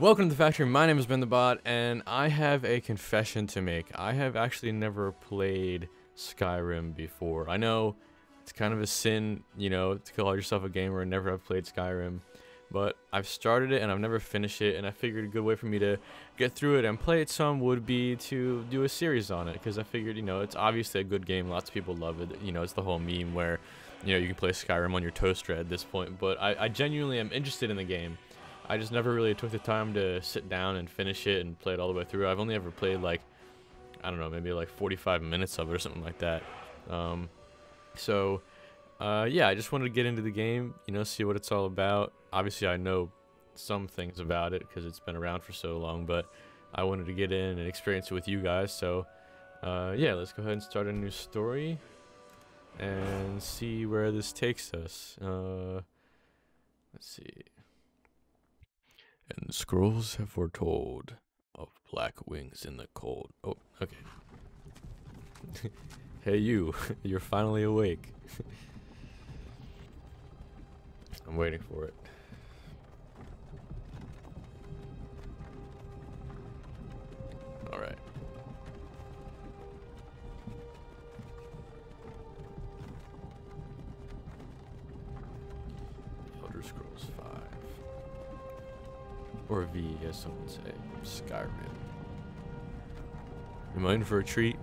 Welcome to the factory. My name is Ben the Bot, and I have a confession to make. I have actually never played Skyrim before. I know it's kind of a sin, you know, to call yourself a gamer and never have played Skyrim, but I've started it and I've never finished it, and I figured a good way for me to get through it and play it some would be to do a series on it, because I figured, you know, it's obviously a good game. Lots of people love it. You know, it's the whole meme where, you know, you can play Skyrim on your toaster at this point, but I, I genuinely am interested in the game. I just never really took the time to sit down and finish it and play it all the way through. I've only ever played like, I don't know, maybe like 45 minutes of it or something like that. Um, so, uh, yeah, I just wanted to get into the game, you know, see what it's all about. Obviously, I know some things about it because it's been around for so long, but I wanted to get in and experience it with you guys. So, uh, yeah, let's go ahead and start a new story and see where this takes us. Uh, let's see. And scrolls have foretold of black wings in the cold. Oh, okay. hey, you. You're finally awake. I'm waiting for it. Alright. Or V, as some would say. Skyrim. Am I in for a treat?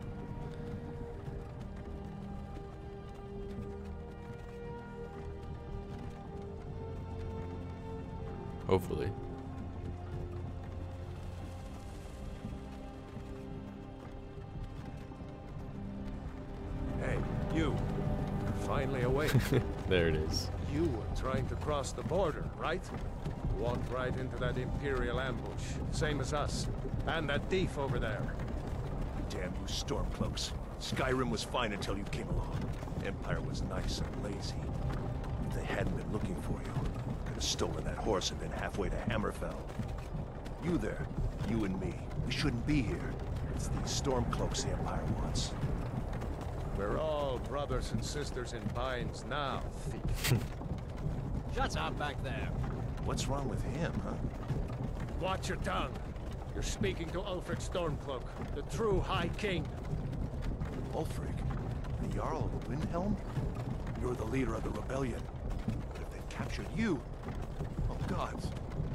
Hopefully. Hey, you. You're finally awake. there it is. you were trying to cross the border, right? Walked right into that Imperial ambush, same as us. And that thief over there. Damn you Stormcloaks. Skyrim was fine until you came along. Empire was nice and lazy. If they hadn't been looking for you, could have stolen that horse and been halfway to Hammerfell. You there, you and me, we shouldn't be here. It's these Stormcloaks the Empire wants. We're all brothers and sisters in binds now, thief. Shut up back there. What's wrong with him, huh? Watch your tongue. You're speaking to Ulfric Stormcloak, the true High King. Ulfric, the Jarl of Windhelm? You're the leader of the rebellion. But if they captured you... Oh gods,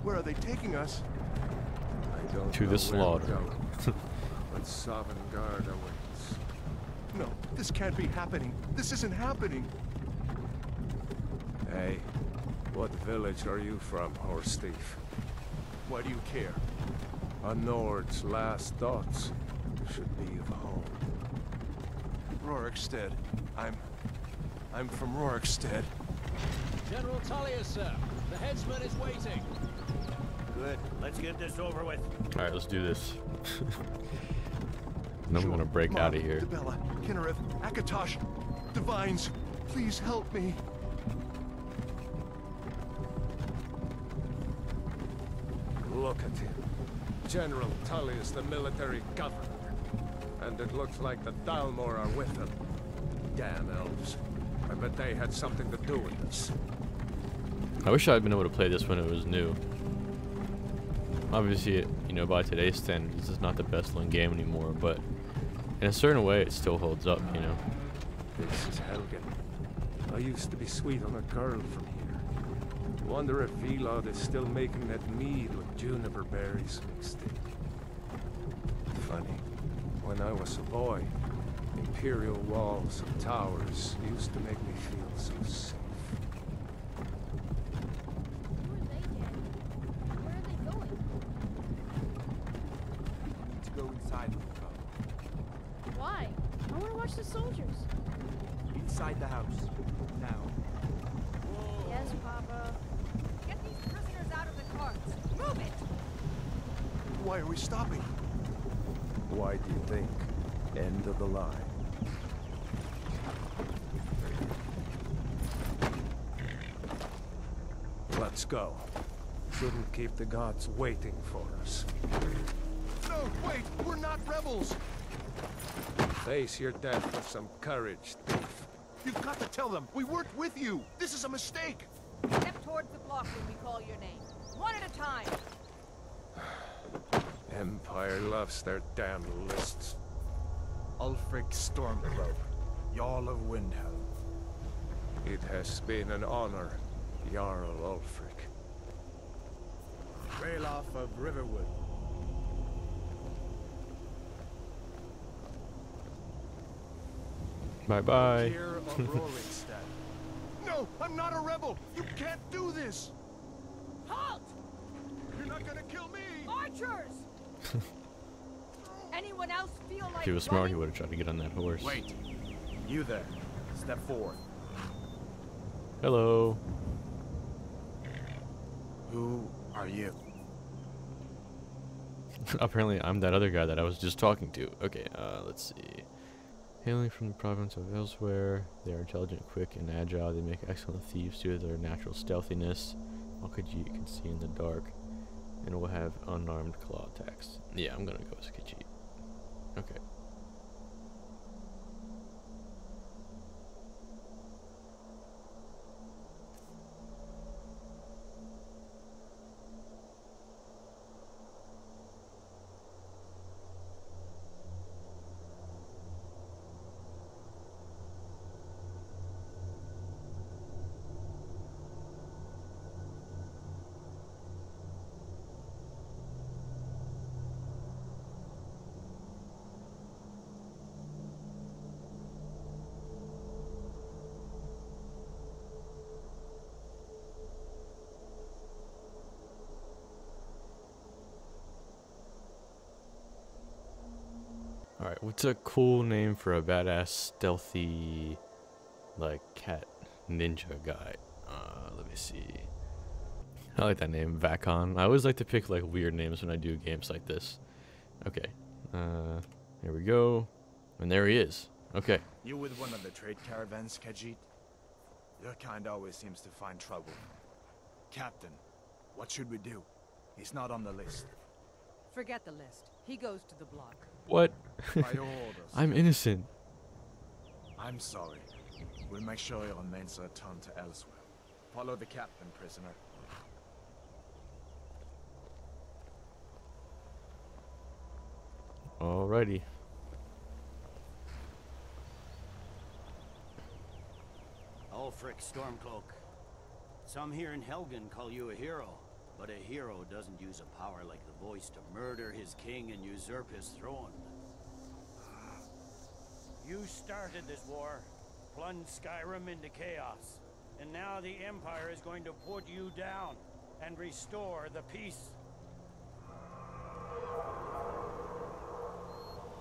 where are they taking us? I don't To the know where slaughter. we're going, but Sovngarde awaits. No, this can't be happening. This isn't happening. Hey, what village are you from, horse thief? Why do you care? A Nord's last thoughts should be of home. Rorikstead. I'm... I'm from Rorikstead. General Tullius, sir. The headsman is waiting. Good. Let's get this over with. Alright, let's do this. and I'm Sure. gonna break Mom, out of here. Dibella, Kynareth, Akatosh, Divines, please help me. General Tullius, the military governor. And it looks like the Thalmor are with him. Damn elves. I bet they had something to do with this. I wish I'd been able to play this when it was new. Obviously, you know, by today's standards, this is not the best looking game anymore, but in a certain way, it still holds up, you know. This is Helgen. I used to be sweet on a girl from here. Wonder if Vilod is still making that mead with juniper berries mixed in. Funny. When I was a boy, imperial walls and towers used to make me feel so safe. Who are they, Daddy? Where are they going? to go inside with the car. Why? I want to watch the soldiers. Inside the house. Now. Yes, Papa. Get these prisoners out of the carts. Move it! Why are we stopping? Why do you think? End of the line. Let's go. Shouldn't keep the gods waiting for us. No, wait, we're not rebels. Face your death with some courage, thief. You've got to tell them we worked with you. This is a mistake. Step towards the block when we call your name. One at a time. Empire loves their damn lists. Ulfric Stormcloak, Jarl of Windhelm. It has been an honor, Jarl Ulfric. Ralof of Riverwood. Bye bye. Tyr of Rorikstead. No, I'm not a rebel! You can't do this! Halt! You're not gonna kill me! Archers! Anyone else feel like If he was smart, he would have tried to get on that horse. Wait. You there. Step forward. Hello. Who are you? Apparently, I'm that other guy that I was just talking to. Okay, uh, let's see. Hailing from the province of elsewhere, they are intelligent, quick, and agile. They make excellent thieves due to their natural stealthiness. All you can see in the dark, and we'll have unarmed claw attacks. Yeah, I'm gonna go with Khajiit. Okay. Alright, what's a cool name for a badass, stealthy, like, cat ninja guy? Uh, let me see. I like that name, Vakon. I always like to pick, like, weird names when I do games like this. Okay. Uh, here we go. And there he is. Okay. You with one of the trade caravans, Khajiit? Your kind always seems to find trouble. Captain, what should we do? He's not on the list. Forget the list. He goes to the block. What? By your orders. I'm innocent. I'm sorry. We'll make sure your remains are returned to elsewhere. Follow the captain, prisoner. Alrighty. Ulfric Stormcloak. Some here in Helgen call you a hero, but a hero doesn't use a power like the voice to murder his king and usurp his throne. You started this war, plunged Skyrim into chaos, and now the Empire is going to put you down and restore the peace.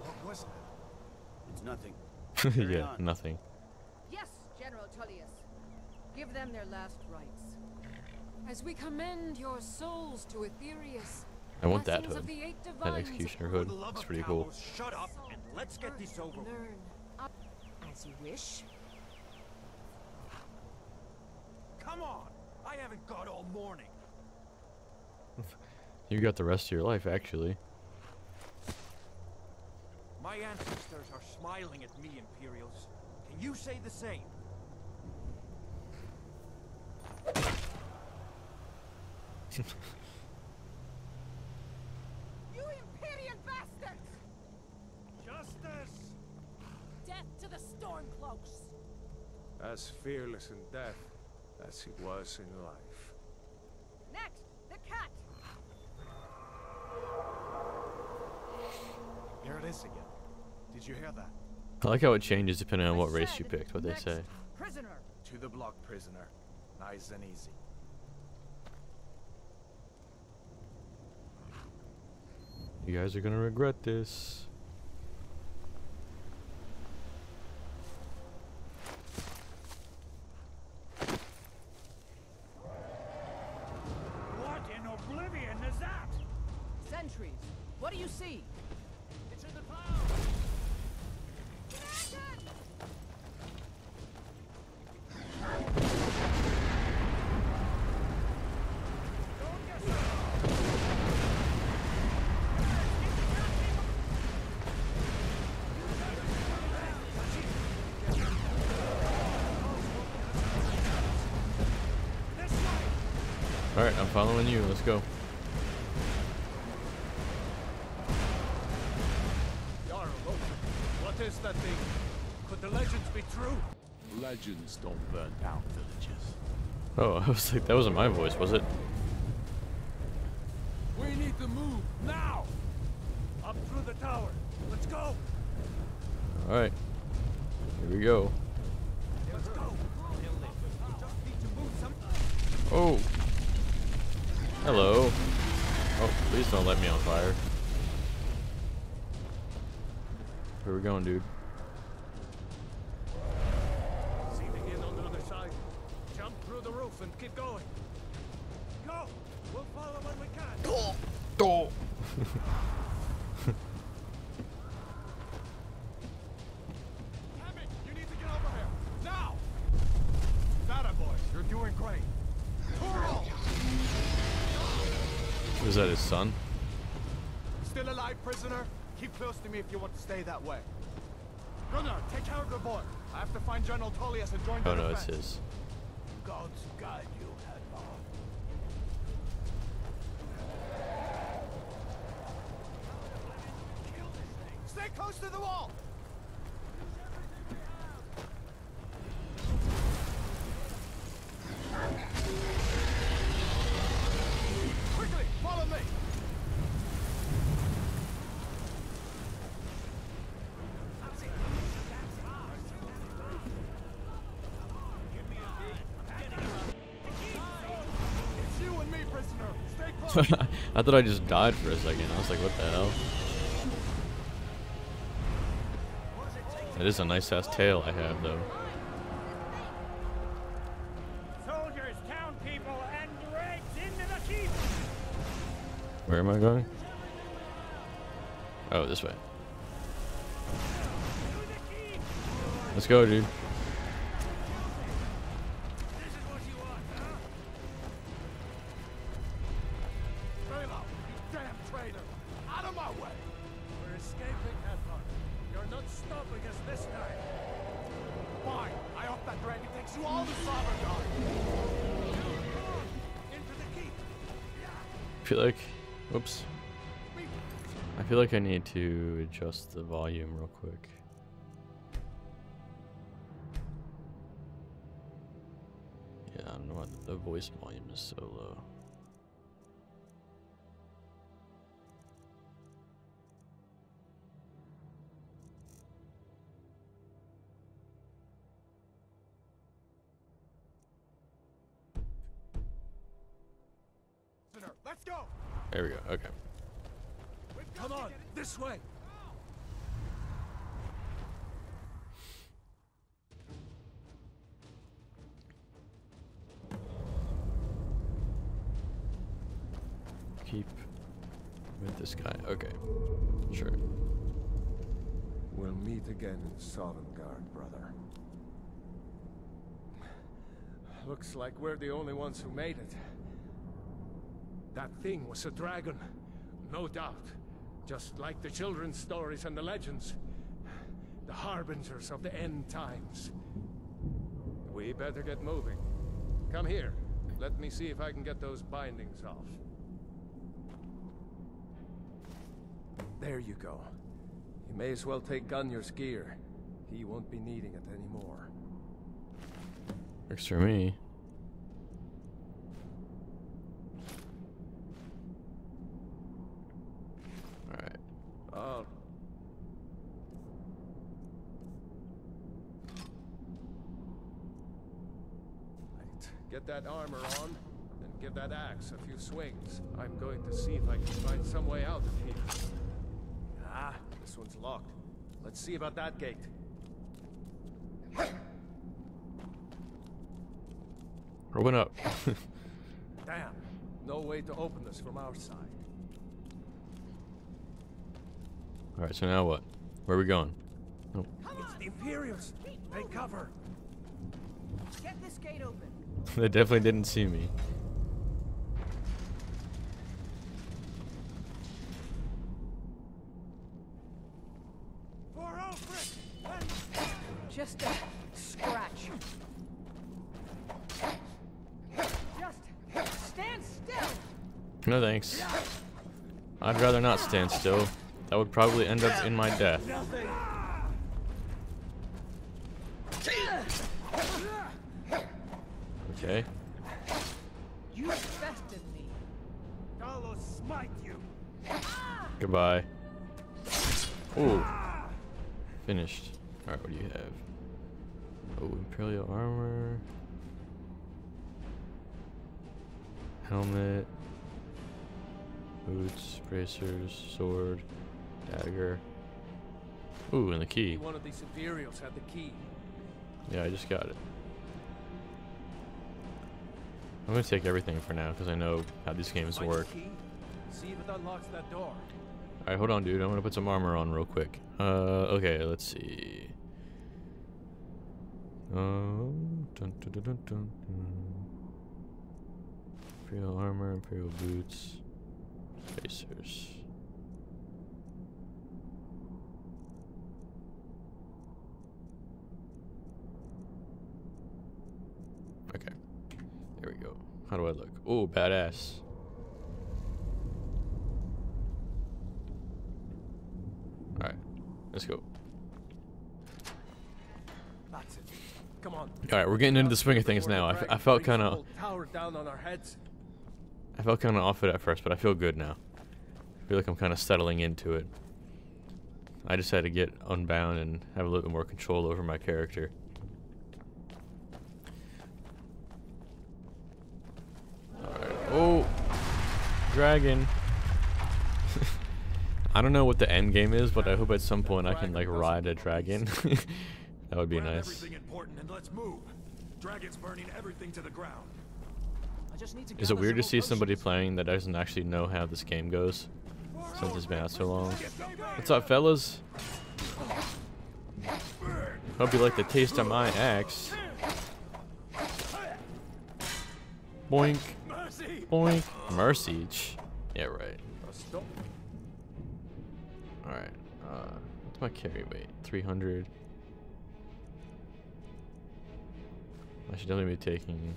What was it? It's nothing. Yeah, on. nothing. Yes, General Tullius. Give them their last rites. As we commend your souls to Aetherius, I want that hood. That executioner hood. For the love It's pretty cool. Shut up and let's get this over. Learn up as you wish. Come on! I haven't got all morning. You got the rest of your life, actually. My ancestors are smiling at me, Imperials. Can you say the same? fearless in death as he was in life. Next, the cat! Here it is again. Did you hear that? I like how it changes depending on I what race you picked, what they say. Prisoner! To the block, prisoner. Nice and easy. You guys are gonna regret this. on you. Let's go. What is that thing? Could the legends be true? Legends don't burn down villages. Oh, I was like, that wasn't my voice, was it? Hello. Oh, please don't let me on fire. Where we going, dude? Sealing in on the other side. Jump through the roof and keep going. Go. We'll follow when we can. Oh. Haming, Was that his son? Still alive, prisoner? Keep close to me if you want to stay that way. Gunnar, take care of the boy. I have to find General Tullius and join the Oh no, it's his. Gods guide you. Stay close to the wall! I thought I just died for a second. I was like, what the hell? That is a nice ass tail I have, though. Soldiers, town people, and dregs into the keep! Where am I going? Oh, this way. Let's go, dude. Like I need to adjust the volume real quick. Yeah, I don't know why the voice volume is so low. Looks like we're the only ones who made it. That thing was a dragon, no doubt. Just like the children's stories and the legends. The harbingers of the end times. We better get moving. Come here. Let me see if I can get those bindings off. There you go. You may as well take Gunjar's gear. He won't be needing it anymore. Works for me. Alright. Oh. Get that armor on, then give that axe a few swings. I'm going to see if I can find some way out of here. Ah, this one's locked. Let's see about that gate. Open up. Damn. No way to open this from our side. Alright, so now what? Where are we going? Oh, It's the Imperials. Take cover. Get this gate open. they definitely didn't see me. For Ulfric! Oh Just a Stand still. No thanks. I'd rather not stand still. That would probably end up in my death. Okay. You bested me. Carlos smite you. Goodbye. Ooh. Finished. Alright, what do you have? Oh, Imperial armor. Helmet. Boots, bracers, sword, dagger. Ooh, and the key. One of these Imperials had the key. Yeah, I just got it. I'm gonna take everything for now because I know how these games work. See if it unlocks that door. Alright, hold on, dude. I'm gonna put some armor on real quick. Uh, okay, let's see. Um, dun, dun, dun. Imperial armor, Imperial boots, bracers. Okay, there we go. How do I look? Oh, badass. Alright, let's go. That's it. Come on. Alright, we're getting into the swing of things now. I, f- I felt kind of Tower down on our heads. I felt kind of off it at first, but I feel good now. I feel like I'm kind of settling into it. I just had to get unbound and have a little bit more control over my character. Alright. Oh! Dragon! I don't know what the end game is, but I hope at some point I can like ride a dragon. that would be nice. Everything important and let's move. Dragon's burning everything to the ground. I just need to Is it weird to see somebody playing that doesn't actually know how this game goes? Since it's been out so long. What's up, fellas? Hope you like the taste of my axe. Boink. Boink. Mercy. Yeah, right. Alright. Uh, what's my carry weight? 300. I should definitely be taking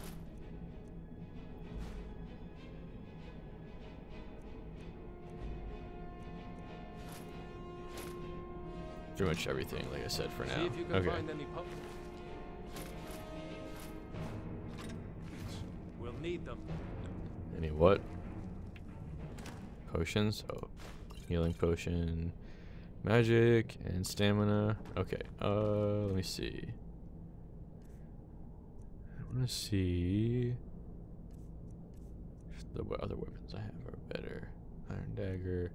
pretty much everything, like I said, for See now. if you can Okay. find any We'll need them. Any what? Potions? Oh. Healing potion. Magic and stamina. Okay. Uh, let me see. I want to see if the other weapons I have are better. Iron dagger.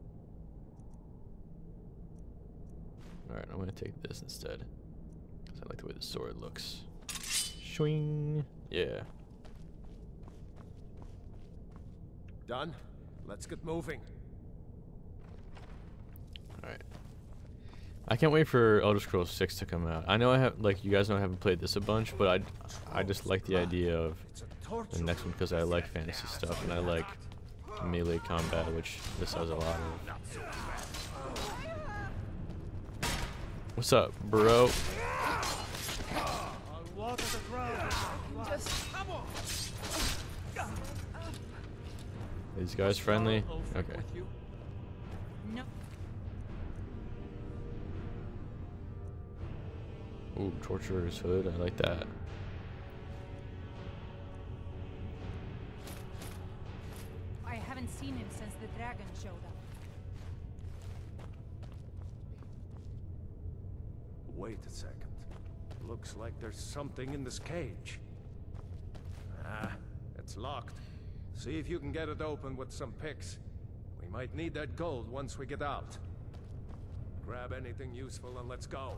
Alright, I'm gonna take this instead. Because I like the way the sword looks. Swing. Yeah. Done? Let's get moving. Alright. I can't wait for Elder Scrolls 6 to come out. I know I have, like, you guys know I haven't played this a bunch, but I, I just like the idea of the next one because I like fantasy stuff and I like melee combat, which this has a lot of. What's up, bro? These guys friendly? Okay. Ooh, Torturer's Hood. I like that. I haven't seen him since the dragon showed up. Wait a second. Looks like there's something in this cage. Ah, it's locked. See if you can get it open with some picks. We might need that gold once we get out. Grab anything useful and let's go.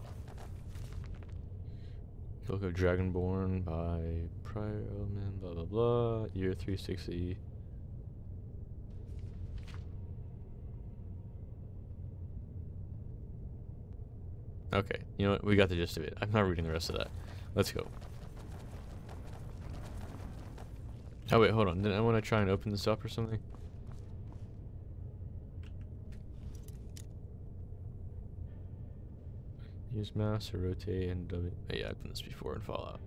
Book of Dragonborn by Prior Element, blah blah blah. Year 360. Okay, you know what? We got the gist of it. I'm not reading the rest of that. Let's go. Oh wait, hold on. Didn't I want to try and open this up or something? Use mouse to rotate and W. oh, yeah, I've done this before in Fallout.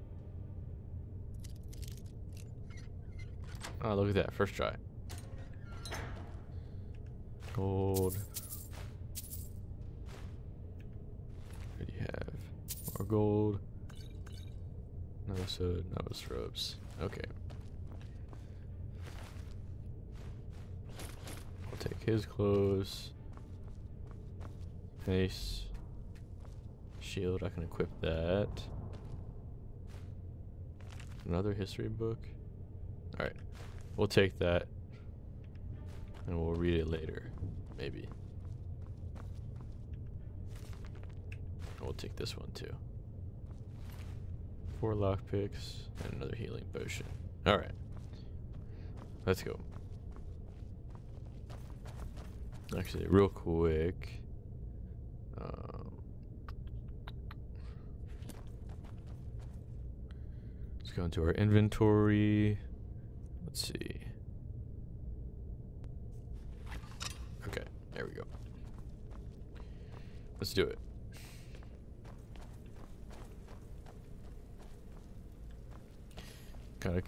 Oh, look at that. First try. Gold. More gold. No soda, no robes. Okay. I'll take his clothes. Face. Shield, I can equip that. Another history book. Alright. We'll take that. And we'll read it later. Maybe. We'll take this one too. Four lockpicks and another healing potion. Alright. Let's go. Actually, real quick. Um, let's go into our inventory. Let's see. Okay, there we go. Let's do it. Gotta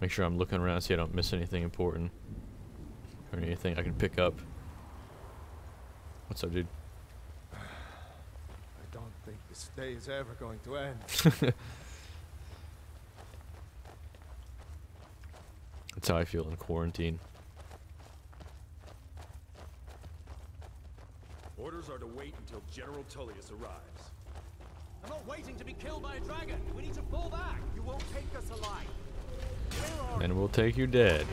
make sure I'm looking around, see I don't miss anything important. Or anything I can pick up. What's up, dude? I don't think this day is ever going to end. That's how I feel in quarantine. Orders are to wait until General Tullius arrives. I'm not waiting to be killed by a dragon. We need to fall back. You won't take us alive. And we'll take you dead.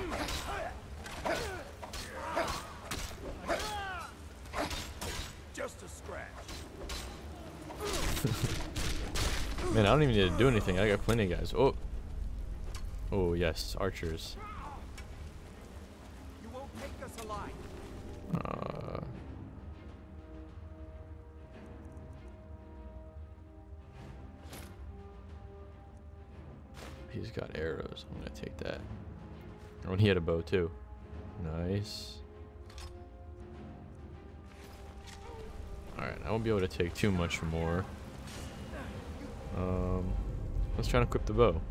Just a scratch. Man, I don't even need to do anything. I got plenty of guys. Oh. Oh, yes. Archers. Got arrows. I'm gonna take that. Oh, and he had a bow too. Nice. Alright, I won't be able to take too much more. Um, let's try to equip the bow.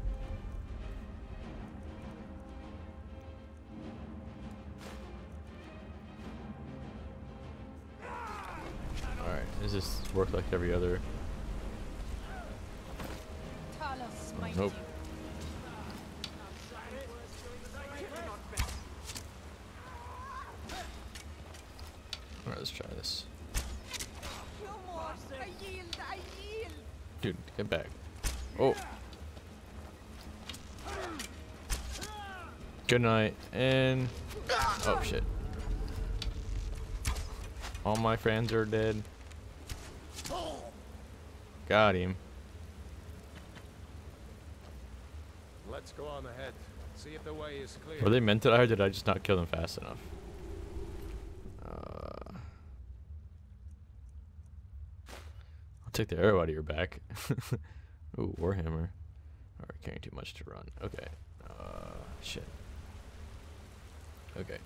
Alright, does this work like every other? Oh, nope. you. Alright, let's try this. No more. I yield. I yield. Dude, get back. Oh. Good night, and... Oh, shit. All my friends are dead. Got him. Let's go on ahead. See if the way is clear. Were they meant to die, or did I just not kill them fast enough? Uh, I'll take the arrow out of your back. Ooh, Warhammer. Alright, carrying too much to run. Okay. Uh, shit. Okay.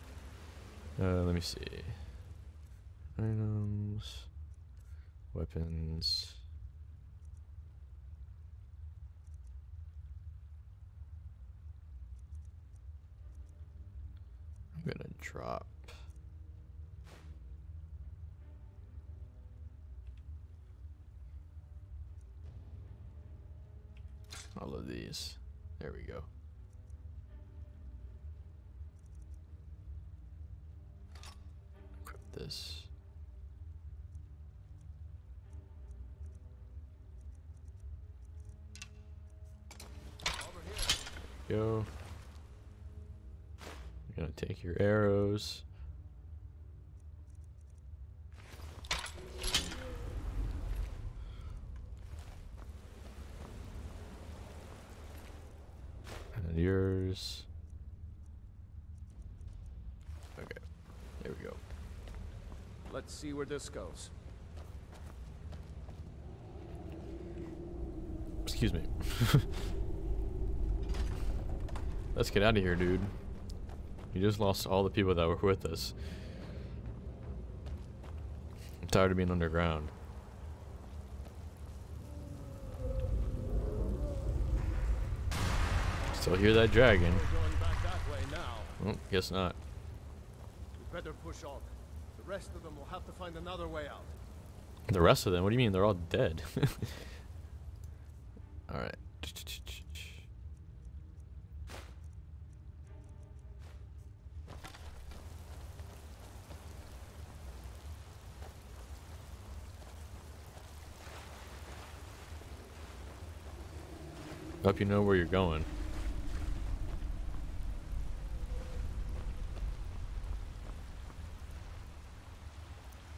Uh, let me see. Items. Weapons. I'm gonna drop. All of these. There we go. Equip this. Go. You're gonna take your arrows. And yours. Okay. There we go. Let's see where this goes. Excuse me. Let's get out of here, dude. You just lost all the people that were with us. I'm tired of being underground. Still hear that dragon. We're going back that. Oh, guess not. We better push on rest of them will have to find another way out. The rest of them? What do you mean? They're all dead. Alright. Hope you know where you're going.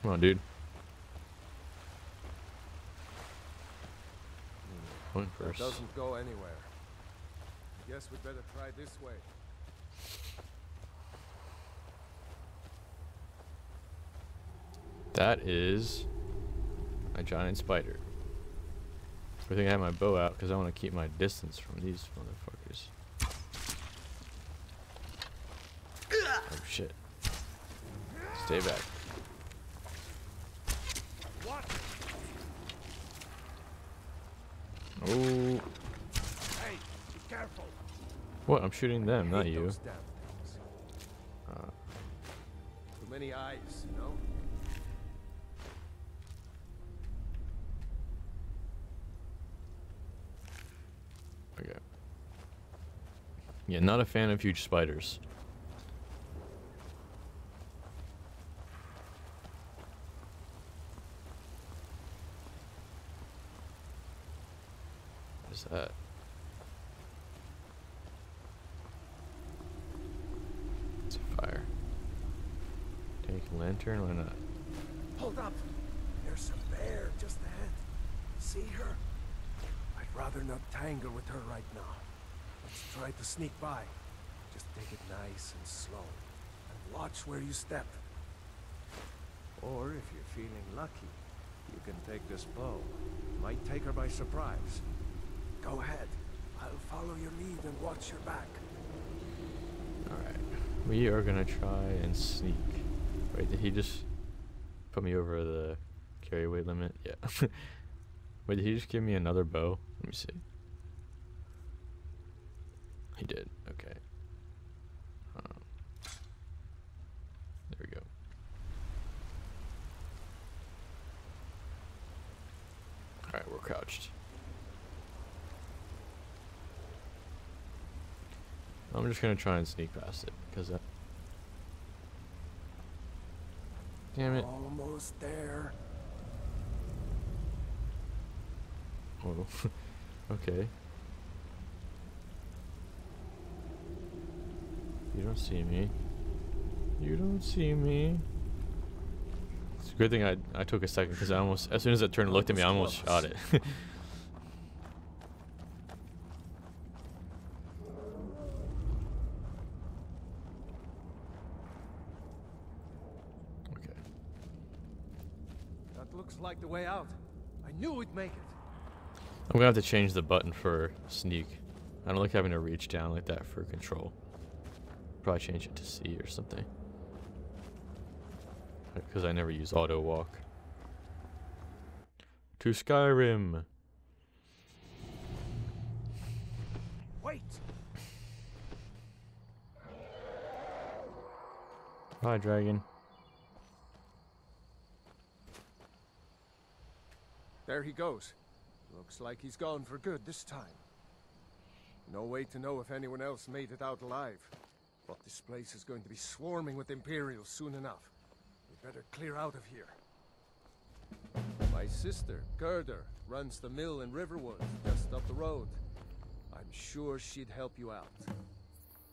Come on, dude. Going That first. doesn't go anywhere. I guess we'd better try this way. That is a giant spider. I think I have my bow out because I want to keep my distance from these motherfuckers. Oh shit. Stay back. What? Oh. Hey, be careful. What? I'm shooting them, not you. those damn things. Uh, Too many eyes, you know? okay. Yeah, not a fan of huge spiders. What is that? It's a fire. Take a lantern, why not? Hold up! There's a bear just ahead. See her? I'd rather not tangle with her right now. To sneak by. Just take it nice and slow. And watch where you step. Or if you're feeling lucky, you can take this bow. Might take her by surprise. Go ahead. I'll follow your lead and watch your back. Alright. We are gonna try and sneak. Wait, did he just put me over the carry weight limit? Yeah. Wait, did he just give me another bow? Let me see. He did. Okay. Um, there we go. Alright, we're crouched. I'm just gonna try and sneak past it because that. Damn it! Almost there. Oh, okay. You don't see me. You don't see me. It's a good thing I I took a second because I almost as soon as it turned and looked at me, I almost shot it. okay. That looks like the way out. I knew we'd make it. I'm gonna have to change the button for sneak. I don't like having to reach down like that for control. Probably change it to C or something. Because I never use auto walk. To Skyrim. Wait! Hi, dragon. There he goes. Looks like he's gone for good this time. No way to know if anyone else made it out alive. But this place is going to be swarming with Imperials soon enough. We better clear out of here. My sister, Gerdur, runs the mill in Riverwood, just up the road. I'm sure she'd help you out.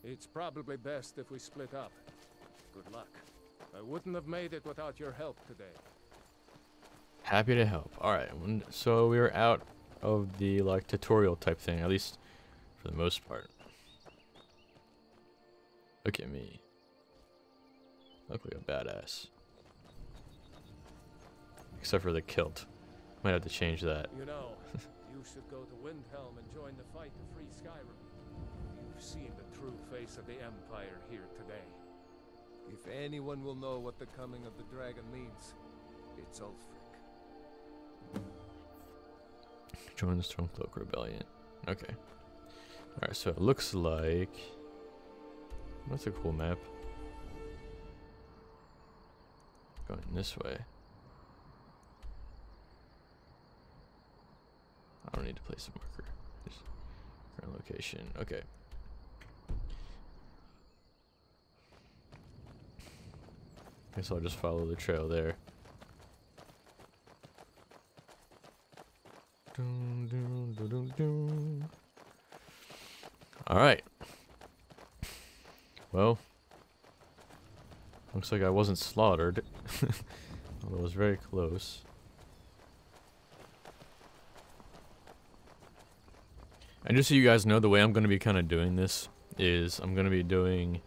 It's probably best if we split up. Good luck. I wouldn't have made it without your help today. Happy to help. Alright, so we are out of the like tutorial type thing, at least for the most part. Look at me. Look like a badass. Except for the kilt. Might have to change that. You know, you should go to Windhelm and join the fight to free Skyrim. You've seen the true face of the Empire here today. If anyone will know what the coming of the dragon means, it's Ulfric. Join the Stormcloak Rebellion. Okay. Alright, so it looks like... That's a cool map. Going this way. I don't need to place a marker. Just current location. Okay. Guess I'll just follow the trail there. Dun, dun, dun, dun, dun. Alright. Well. Looks like I wasn't slaughtered. Although it was very close. And just so you guys know, the way I'm going to be kind of doing this is I'm going to be doing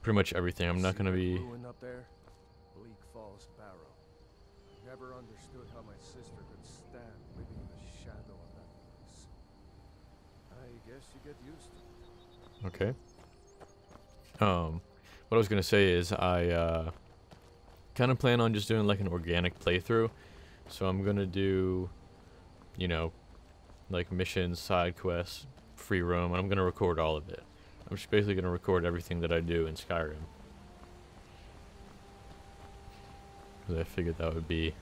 pretty much everything. I'm not going to be... Up there? Bleak Falls Barrow. Never understood how my sister could stand living in the shadow of that place. I guess you get used to it. Okay. Um, what I was gonna say is I uh, kind of plan on just doing like an organic playthrough. So I'm gonna do, you know, like missions, side quests, free roam, and I'm gonna record all of it. I'm just basically gonna record everything that I do in Skyrim. Because I figured that would be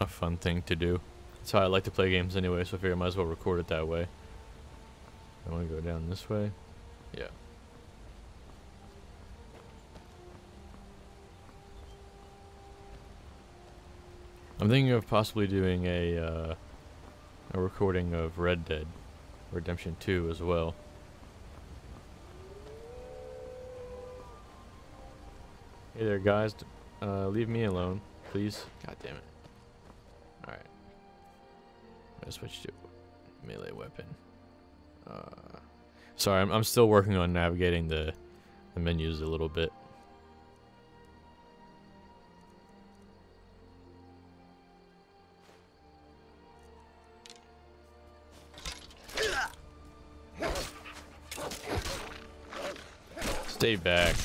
a fun thing to do. That's how I like to play games anyway, so I figure I might as well record it that way. I want to go down this way. Yeah. I'm thinking of possibly doing a uh, a recording of Red Dead Redemption 2 as well. Hey there, guys. Uh, leave me alone, please. God damn it. Alright. I'm gonna switch to melee weapon. Uh, sorry, I'm, I'm still working on navigating the, the menus a little bit. Stay back.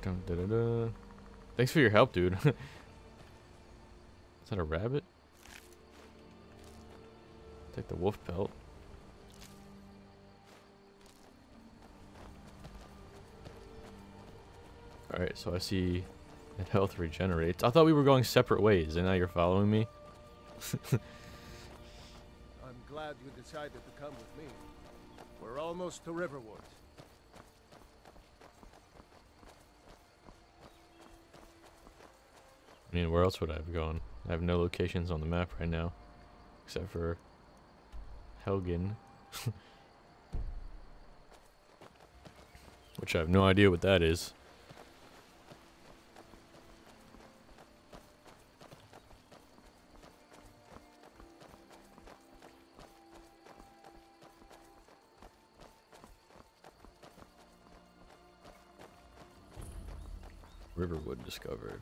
Dun, dun, dun, dun. Thanks for your help, dude. Is that a rabbit? Take the wolf pelt. Alright, so I see that health regenerates. I thought we were going separate ways, and now you're following me? I'm glad you decided to come with me. We're almost to Riverwood. Mean, where else would I have gone? I have no locations on the map right now. Except for Helgen. Which I have no idea what that is. Riverwood discovered.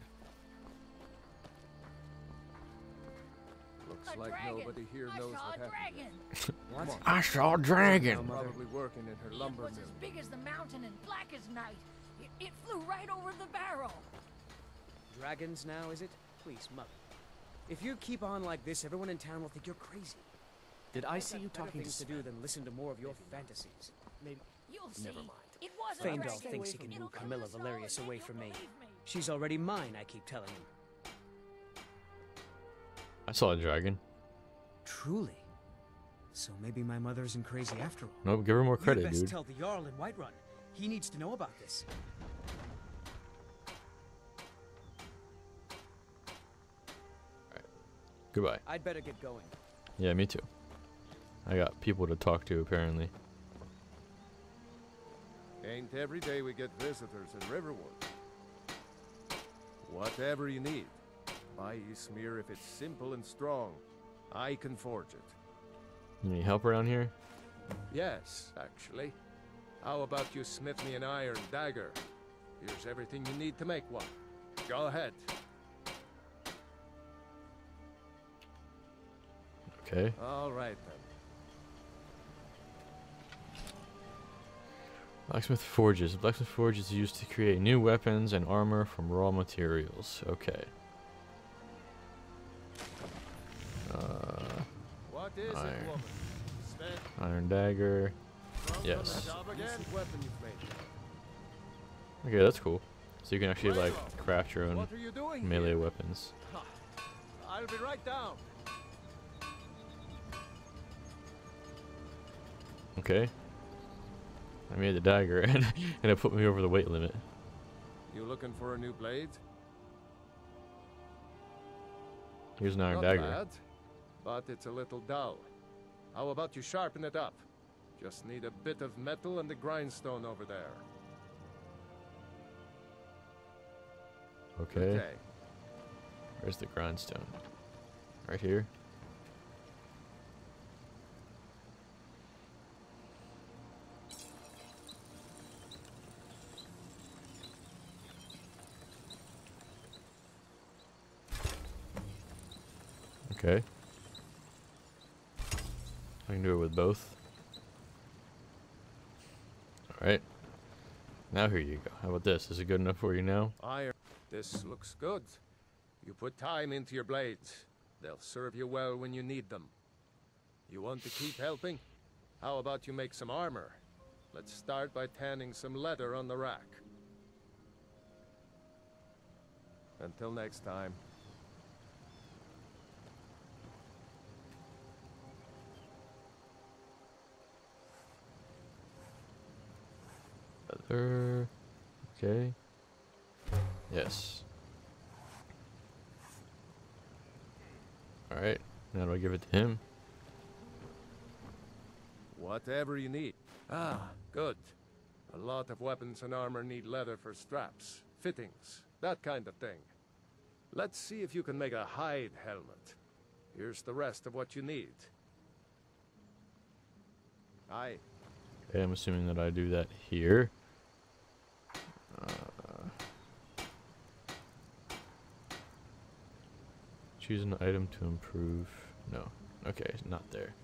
Looks like nobody here knows what happened. What? I saw a dragon. Probably working in her lumber mill. It was mill. as big as the mountain and black as night. It, it flew right over the barrow. Dragons now, is it? Please, mother. If you keep on like this, everyone in town will think you're crazy. Did I see you talking to things to do than listen to more of your fantasies. Maybe. You'll see. Never mind. It wasn't a thinks he can It'll move Camilla us Valerius away from me. me. She's already mine, I keep telling him. I saw a dragon. Truly? So maybe my mother isn't crazy after all. Nope, give her more you credit, best dude. tell the Jarl in Whiterun. He needs to know about this. Goodbye. I'd better get going. Yeah, me too. I got people to talk to apparently. Ain't every day we get visitors in Riverwood. Whatever you need. By Ysmir if it's simple and strong. I can forge it. Need help around here? Yes, actually. How about you smith me an iron dagger? Here's everything you need to make one. Go ahead. Okay. All right then. Blacksmith forges. Blacksmith forge is used to create new weapons and armor from raw materials. Okay. Iron. it, woman? Smith? iron dagger. Yes. job again? weapon you've made. Okay, that's cool. So you can actually like craft your own you melee here? weapons. I'll be right down. Okay. I made the dagger and, and it put me over the weight limit. You looking for a new blade? Here's an iron Not dagger. bad, but it's a little dull. How about you sharpen it up? Just need a bit of metal and the grindstone over there. Okay. Okay. Where's the grindstone? Right here. Okay. I can do it with both. Alright. Now here you go. How about this? Is it good enough for you now? Iron. This looks good. You put time into your blades. They'll serve you well when you need them. You want to keep helping? How about you make some armor? Let's start by tanning some leather on the rack. Until next time. Leather. Okay. Yes. Alright. Now do I give it to him? Whatever you need. Ah, good. A lot of weapons and armor need leather for straps, fittings, that kind of thing. Let's see if you can make a hide helmet. Here's the rest of what you need. Aye. Okay, I'm assuming that I do that here. Uh, choose an item to improve. No. Okay, not there.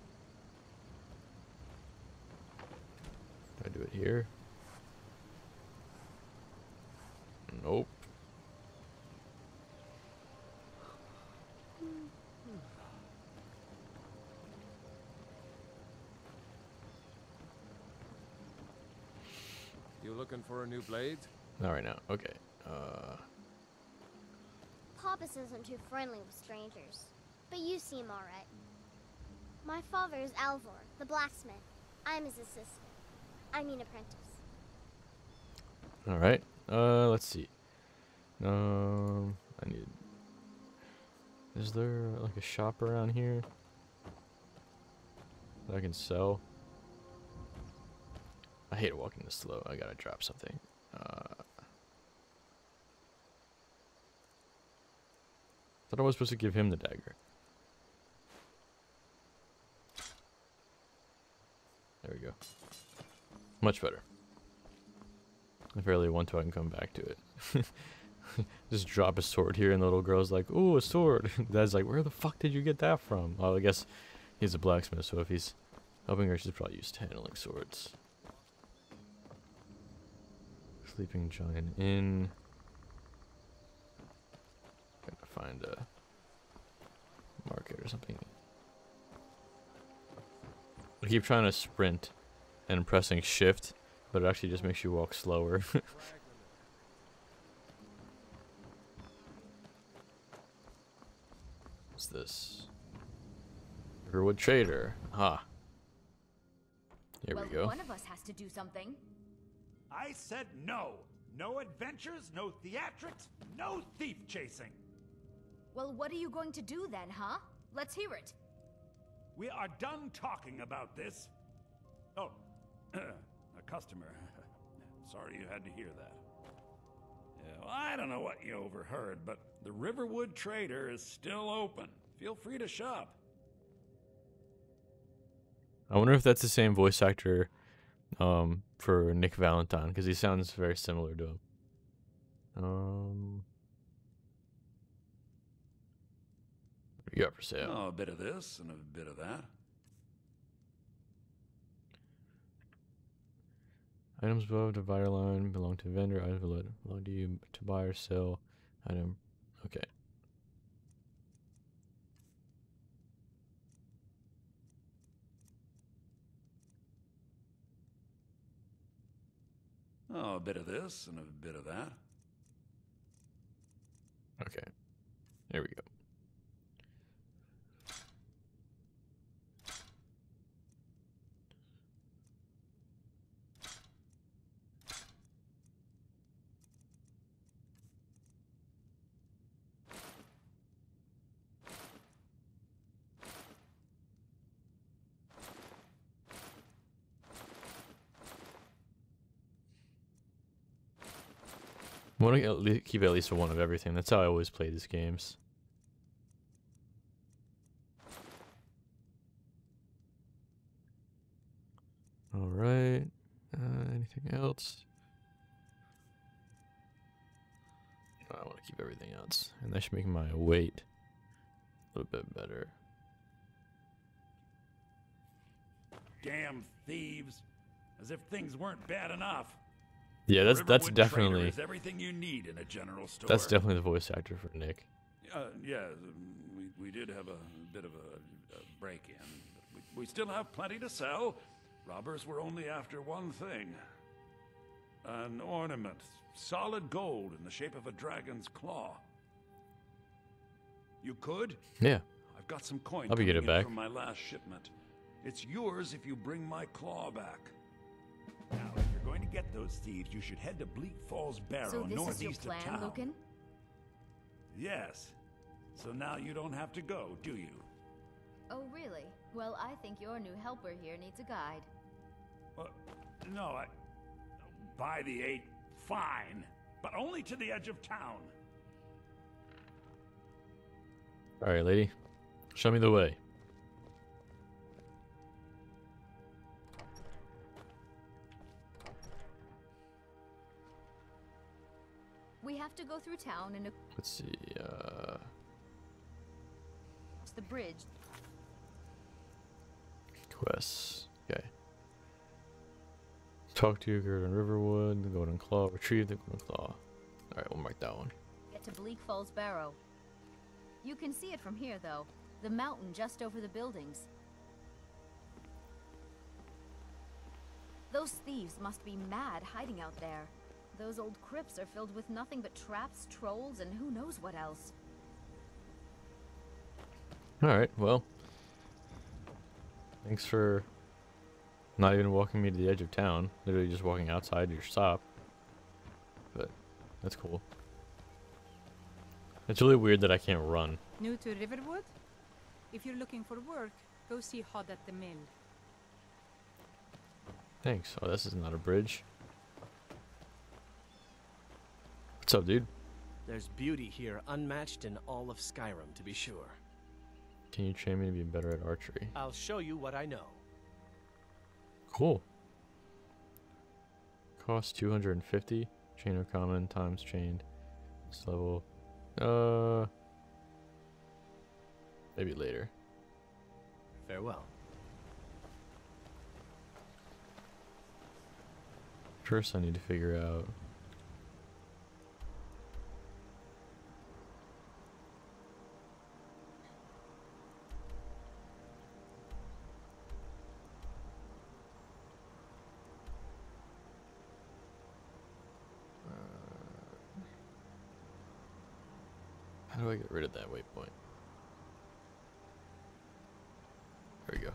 I do it here? Nope. You looking for a new blade? Not right now. Okay. Uh, Papas isn't too friendly with strangers, but you seem alright. My father is Alvor, the blacksmith. I'm his assistant. I mean apprentice. all right. Uh, let's see. Um, I need. Is there like a shop around here that I can sell? I hate walking this slow. I gotta drop something. Uh, thought I was supposed to give him the dagger. There we go. Much better. I really want to, I can come back to it. Just drop a sword here, and the little girl's like, "Ooh, a sword!" Dad's like, "Where the fuck did you get that from?" Well, I guess he's a blacksmith, so if he's helping her, she's probably used to handling swords. Sleeping Giant Inn. Gotta find a market or something. I keep trying to sprint and pressing shift, but it actually just makes you walk slower. What's this? Riverwood Trader. Ha. Here well, we go. one of us has to do something. I said no. No adventures, no theatrics, no thief chasing. Well, what are you going to do then, huh? Let's hear it. We are done talking about this. Oh, a customer. Sorry you had to hear that. Yeah, well, I don't know what you overheard, but the Riverwood Trader is still open. Feel free to shop. I wonder if that's the same voice actor um, for Nick Valentine, because he sounds very similar to him. Um, what do you got for sale? Oh, a bit of this and a bit of that. Items above the buyer line belong to vendor. Items below belong to you to buy or sell. Item. Okay. Oh, a bit of this and a bit of that. Okay. There we go. I want to keep at least one of everything. That's how I always play these games. All right. Uh, anything else? I want to keep everything else, and that should make my weight a little bit better. Damn thieves! As if things weren't bad enough. Yeah, that's that's Riverwood definitely is everything you need in a general store. that's definitely the voice actor for Nick. Uh, yeah, we, we did have a bit of a, a break-in. We, we still have plenty to sell. Robbers were only after one thing. An ornament, solid gold in the shape of a dragon's claw. You could? Yeah. I've got some coin I'll be get coming it back. from my last shipment. It's yours if you bring my claw back. Now, if you're to get those thieves, you should head to Bleak Falls Barrow, So this is your northeast plan, of town. Lucan? Yes. So now you don't have to go, do you? Oh, really? Well, I think your new helper here needs a guide. Uh, no, I. By the eight, fine. But only to the edge of town. All right, lady, show me the way. Have to go through town and Let's see. Uh, across the bridge. quests. Okay. Talk to you, Garden Riverwood, the Golden Claw, retrieve the Golden Claw. All right, we'll mark that one. Get to Bleak Falls Barrow. You can see it from here, though. The mountain just over the buildings. Those thieves must be mad hiding out there. Those old crypts are filled with nothing but traps, trolls, and who knows what else. All right, well, thanks for not even walking me to the edge of town. Literally just walking outside your shop. But that's cool. It's really weird that I can't run. New to Riverwood? If you're looking for work, go see Hod at the mill. Thanks. Oh, this is not a bridge. What's up, dude? There's beauty here unmatched in all of Skyrim, to be sure. Can you train me to be better at archery? I'll show you what I know. Cool. Cost 250. Chain of common times chained. This level. Uh. Maybe later. Farewell. First, I need to figure out. How do I get rid of that waypoint? There we go.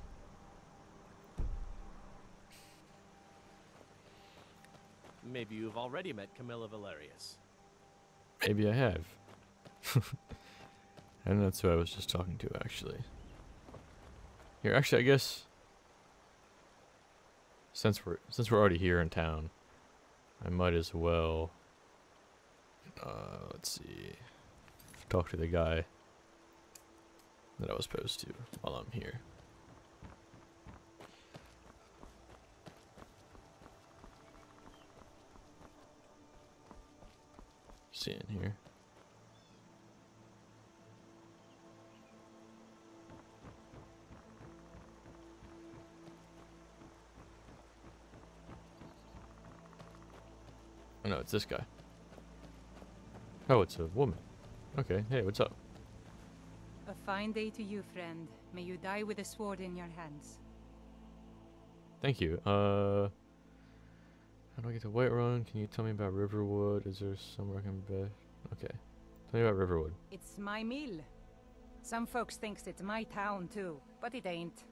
Maybe you've already met Camilla Valerius. Maybe I have. and that's who I was just talking to, actually. Here, actually, I guess since we're since we're already here in town, I might as well. Uh, let's see. Talk to the guy that I was supposed to while I'm here. See in here. Oh no, it's this guy. Oh, it's a woman. Okay, hey, what's up? A fine day to you, friend. May you die with a sword in your hands. Thank you. Uh, how do I get to Whiterun? Can you tell me about Riverwood? Is there somewhere I can bet? Okay, tell me about Riverwood. It's my mill. Some folks thinks it's my town too, but it ain't.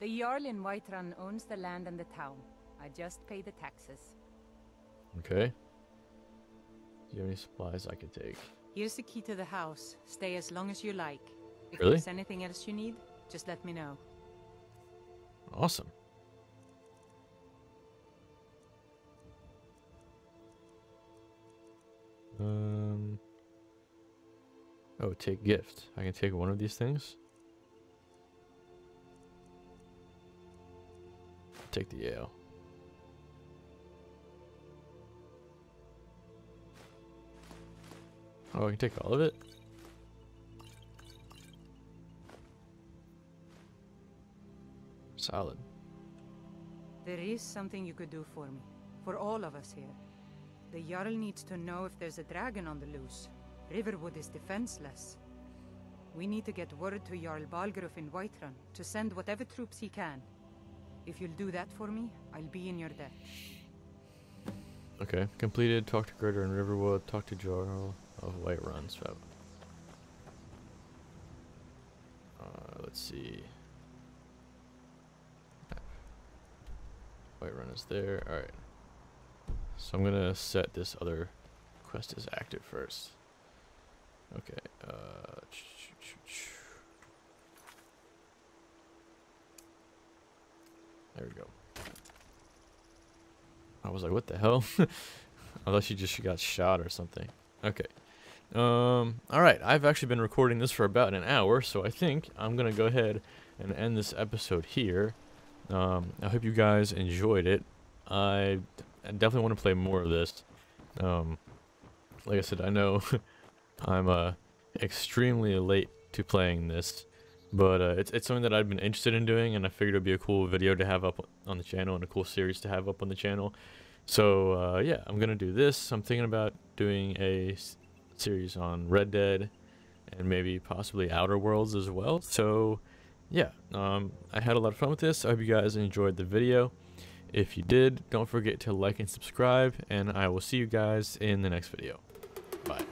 The Jarl in Whiterun owns the land and the town. I just pay the taxes. Okay. Do you have any supplies I could take? Here's the key to the house. Stay as long as you like. If Really? there's anything else you need, just let me know. Awesome. Um. Oh, take gift. I can take one of these things. Take the ale. Oh, I can take all of it? Solid. There is something you could do for me. For all of us here. The Jarl needs to know if there's a dragon on the loose. Riverwood is defenseless. We need to get word to Jarl Balgruuf in Whiterun to send whatever troops he can. If you'll do that for me, I'll be in your debt. Okay, completed. Talk to Gerdur in Riverwood. Talk to Jarl of Whiterun. So, uh, let's see. Whiterun is there. All right. So I'm gonna set this other quest as active first. Okay. Uh, there we go. I was like, what the hell? I thought she just got shot or something. Okay. Um, alright, I've actually been recording this for about an hour, so I think I'm going to go ahead and end this episode here. Um, I hope you guys enjoyed it. I definitely want to play more of this. Um, like I said, I know I'm uh, extremely late to playing this, but uh, it's, it's something that I've been interested in doing, and I figured it would be a cool video to have up on the channel and a cool series to have up on the channel. So uh, yeah, I'm gonna do this. I'm thinking about doing a series on Red Dead and maybe possibly Outer Worlds as well. So yeah, um, I had a lot of fun with this. I hope you guys enjoyed the video. If you did, don't forget to like and subscribe, and I will see you guys in the next video. Bye.